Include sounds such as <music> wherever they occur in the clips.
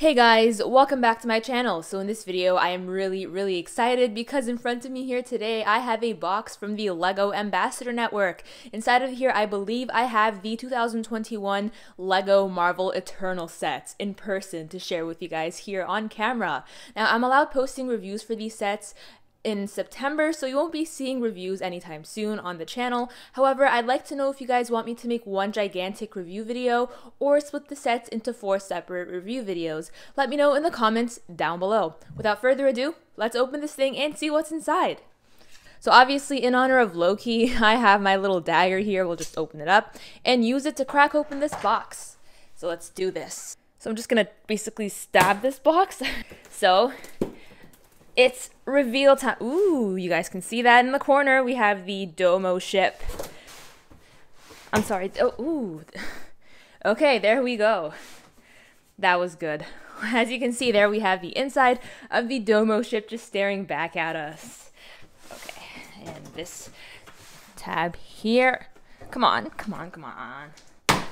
Hey guys, welcome back to my channel. So in this video, I am really, really excited because in front of me here today, I have a box from the LEGO Ambassador Network. Inside of here, I believe I have the 2021 LEGO Marvel Eternal sets in person to share with you guys here on camera. Now, I'm allowed posting reviews for these sets in September, so you won't be seeing reviews anytime soon on the channel. However, I'd like to know if you guys want me to make one gigantic review video or split the sets into four separate review videos. Let me know in the comments down below. Without further ado, let's open this thing and see what's inside. So obviously, in honor of Loki, <laughs> I have my little dagger here. We'll just open it up and use it to crack open this box. So let's do this. So I'm just gonna basically stab this box. <laughs> so it's reveal time. Ooh, you guys can see that in the corner. We have the Domo ship. I'm sorry. Oh, ooh. <laughs> Okay, there we go. That was good. <laughs> As you can see there, we have the inside of the Domo ship just staring back at us. Okay, and this tab here. Come on, come on, come on.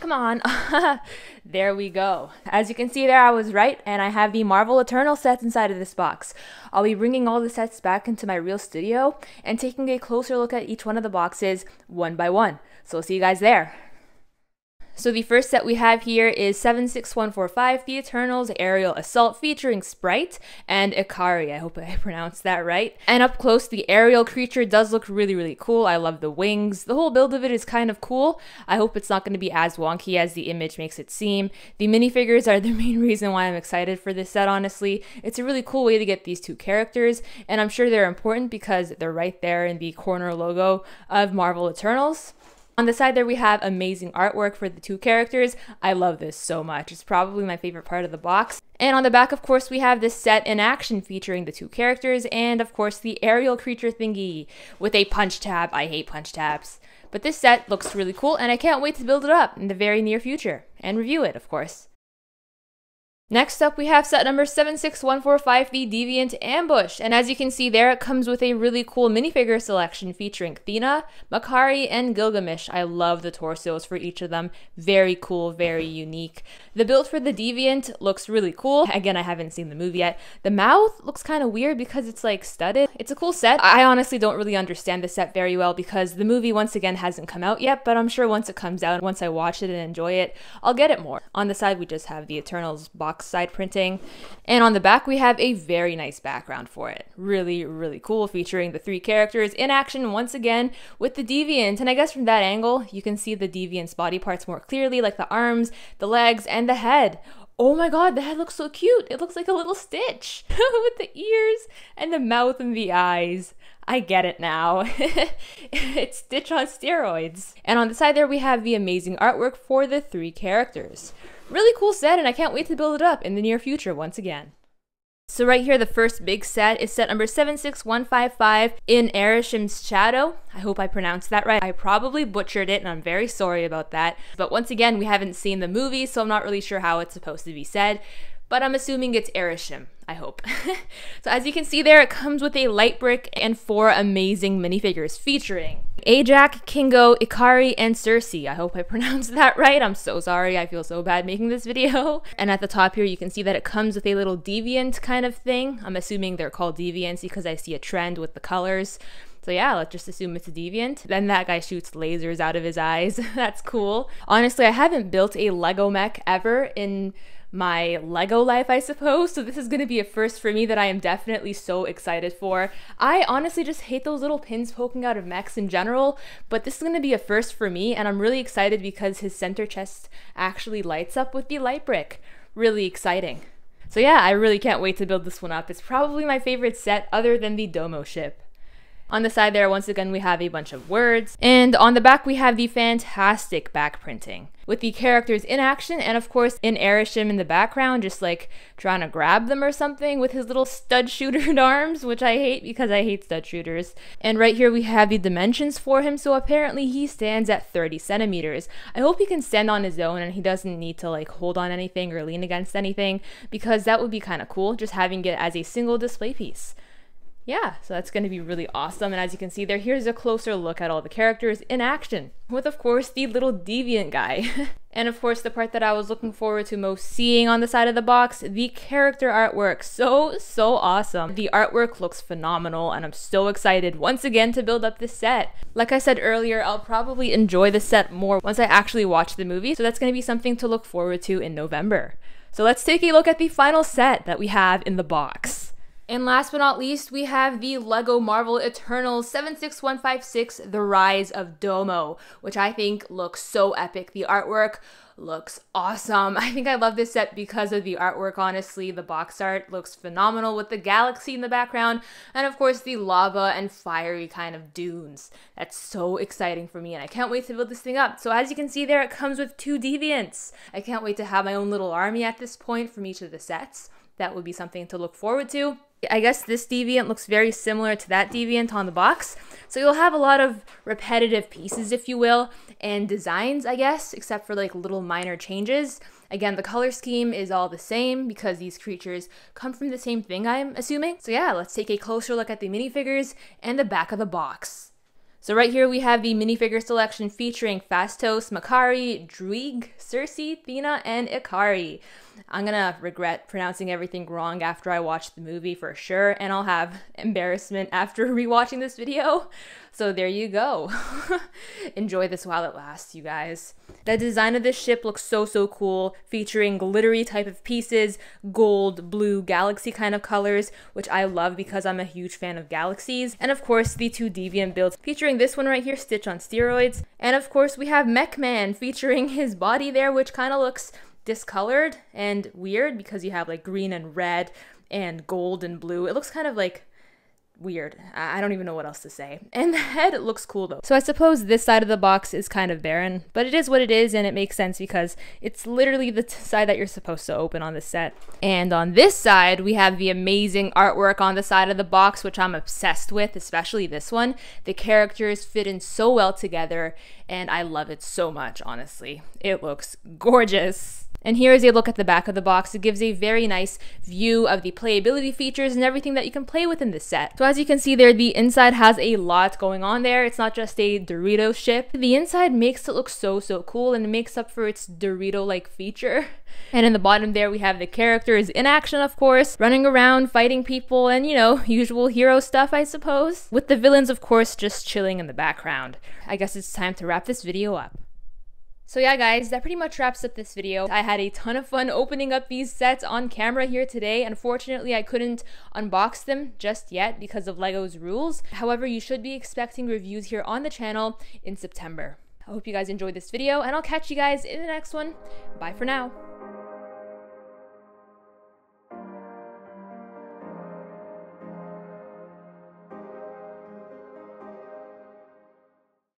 Come on. <laughs> there we go. As you can see there, I was right, and I have the Marvel Eternal sets inside of this box. I'll be bringing all the sets back into my real studio and taking a closer look at each one of the boxes one by one. So I'll see you guys there. So the first set we have here is 76145, The Eternals Aerial Assault featuring Sprite and Ikari. I hope I <laughs> pronounced that right. And up close, the aerial creature does look really, really cool. I love the wings. The whole build of it is kind of cool. I hope it's not going to be as wonky as the image makes it seem. The minifigures are the <laughs> main reason why I'm excited for this set, honestly. It's a really cool way to get these two characters, and I'm sure they're important because they're right there in the corner logo of Marvel Eternals. On the side there we have amazing artwork for the two characters. I love this so much. It's probably my favorite part of the box. And on the back, of course, we have this set in action featuring the two characters and, of course, the aerial creature thingy with a punch tab. I hate punch tabs. But this set looks really cool and I can't wait to build it up in the very near future and review it, of course. Next up, we have set number 76145, the Deviant Ambush. And as you can see there, it comes with a really cool minifigure selection featuring Thena, Makkari, and Gilgamesh. I love the torsos for each of them. Very cool, very unique. The build for the Deviant looks really cool. Again, I haven't seen the movie yet. The mouth looks kind of weird because it's like studded. It's a cool set. I honestly don't really understand the set very well because the movie, once again, hasn't come out yet, but I'm sure once it comes out, once I watch it and enjoy it, I'll get it more. On the side, we just have the Eternals box box side printing. And on the back, we have a very nice background for it. Really, really cool, featuring the three characters in action once again with the Deviant. And I guess from that angle, you can see the Deviant's body parts more clearly, like the arms, the legs, and the head. Oh my god, the head looks so cute. It looks like a little Stitch <laughs> with the ears and the mouth and the eyes. I get it now. <laughs> it's Stitch on steroids. And on the side there, we have the amazing artwork for the three characters. Really cool set, and I can't wait to build it up in the near future once again. So right here, the first big set is set number 76155 in Arishem's Shadow. I hope I pronounced that right. I probably butchered it and I'm very sorry about that. But once again, we haven't seen the movie, so I'm not really sure how it's supposed to be said but I'm assuming it's Erishim, I hope. <laughs> so as you can see there, it comes with a light brick and four amazing minifigures featuring Ajak, Kingo, Ikari, and Sersi. I hope I <laughs> pronounced that right. I'm so sorry. I feel so bad making this video. <laughs> And at the top here, you can see that it comes with a little deviant kind of thing. I'm assuming they're called deviants because I see a trend with the colors. So yeah, let's just assume it's a deviant. Then that guy shoots lasers out of his eyes. <laughs> That's cool. Honestly, I haven't built a Lego mech ever in my Lego life, I suppose. So this is going to be a first for me that I am definitely so excited for. I honestly just hate those little pins poking out of mechs in general, but this is going to be a first for me, and I'm really excited because his center chest actually lights up with the light brick. Really exciting. So yeah, I really can't wait to build this one up. It's probably my favorite set other than the Domo ship. On the side there, once again, we have a bunch of words. And on the back, we have the fantastic back printing with the characters in action and of course in Erishim in the background, just like trying to grab them or something with his little stud shooter <laughs> arms, which I hate because I hate stud shooters. And right here we have the dimensions for him, so apparently he stands at 30 centimeters. I hope he can stand on his own and he doesn't need to like hold on anything or lean against anything because that would be kind of cool, just having it as a single display piece. Yeah, so that's going to be really awesome. And as you can see there, here's a closer look at all the characters in action, with of course the little deviant guy. <laughs> and of course, the part that I was looking forward to most seeing on the side of the box, the character artwork. So, so awesome. The artwork looks phenomenal, and I'm so excited once again to build up this set. Like I said earlier, I'll probably enjoy the set more once I actually watch the movie, so that's going to be something to look forward to in November. So let's take a look at the final set that we have in the box. And last but not least, we have the LEGO Marvel Eternals 76156 The Rise of Domo, which I think looks so epic. The artwork looks awesome. <laughs> I think I love this set because of the artwork, honestly. The box art looks phenomenal with the galaxy in the background, and of course, the lava and fiery kind of dunes. That's so exciting for me, and I can't wait to build this thing up. So, as you can see there, it comes with two deviants. I can't wait to have my own little army at this point from each of the sets. That would be something to look forward to. I guess this deviant looks very similar to that deviant on the box. So you'll have a lot of repetitive pieces, if you will, and designs, I guess, except for like little minor changes. Again, the color scheme is all the same because these creatures come from the same thing, I'm assuming. So yeah, let's take a closer look at the minifigures and the back of the box. So right here we have the minifigure selection featuring Phastos, Makkari, Druig, Sersi, Thena, and Ikari. I'm gonna regret pronouncing everything wrong after I watch the movie for sure, and I'll have <laughs> embarrassment after <laughs> rewatching this video. So there you go. <laughs> Enjoy this while it lasts, you guys. The design of this ship looks so, so cool, featuring glittery type of pieces, gold, blue, galaxy kind of colors, which I love because I'm a huge fan of galaxies. And of course, the two Deviant builds, featuring this one right here, Stitch on steroids. And of course, we have Mech Man, featuring his body there, which kind of looks discolored and weird because you have like green and red and gold and blue. It looks kind of like weird. I don't even know what else to say. And the head looks cool though. So I suppose this side of the box is kind of barren, but it is what it is and it makes sense because it's literally the side that you're supposed to open on the set. And on this side, we have the amazing artwork on the side of the box, which I'm obsessed with, especially this one. The characters fit in so well together and I love it so much, honestly. It looks gorgeous. And here is a look at the back of the box. It gives a very nice view of the playability features and everything that you can play with in this set. So as you can see there, the inside has a lot going on there. It's not just a Dorito ship. The inside makes it look so, so cool and it makes up for its Dorito-like feature. <laughs> And in the bottom there, we have the characters in action, of course, running around, fighting people, and, you know, <laughs> usual hero stuff, I suppose. With the villains, of course, just chilling in the background. I guess it's time to wrap this video up. So yeah guys, that pretty much wraps up this video. I had a ton of fun opening up these sets on camera here today. Unfortunately, I couldn't unbox them just yet because of LEGO's rules. However, you should be expecting reviews here on the channel in September. I hope you guys enjoyed this video and I'll catch you guys in the next one. Bye for now.